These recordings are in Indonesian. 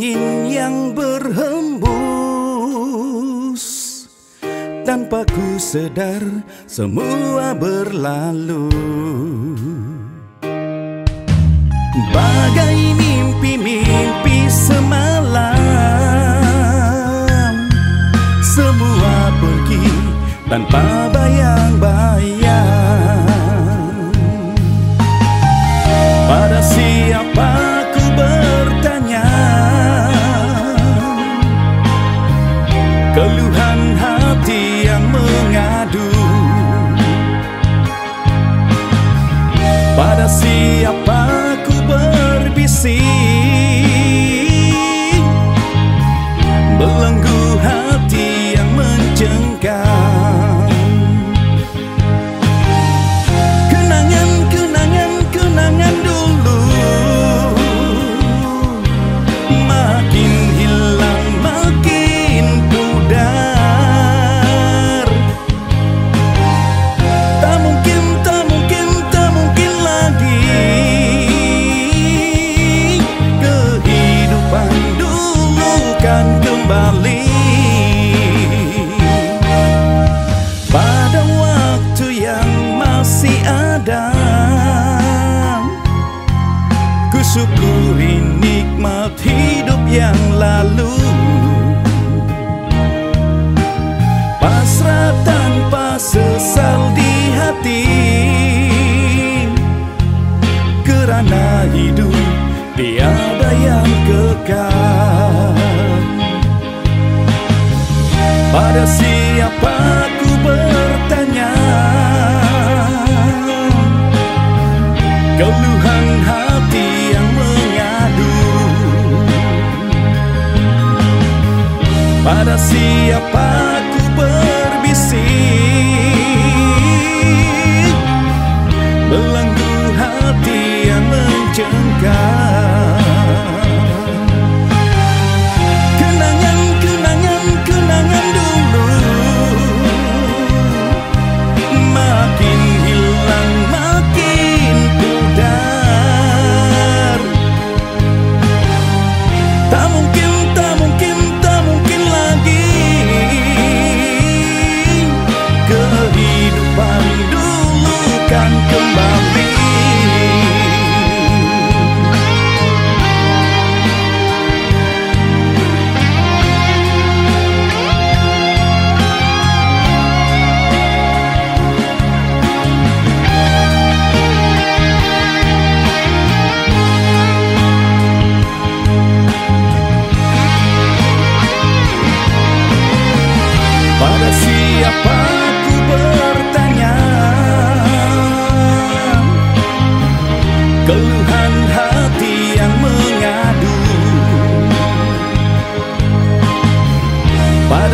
angin yang berhembus Tanpa ku sedar semua berlalu. Bagai mimpi-mimpi semalam Semua pergi tanpa bayang-bayang. Pada siapa do. yang lalu. Pasrah tanpa sesal di hati. Kerana hidup tiada yang kekal. Pada siapa para se apagar.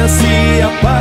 se apaga.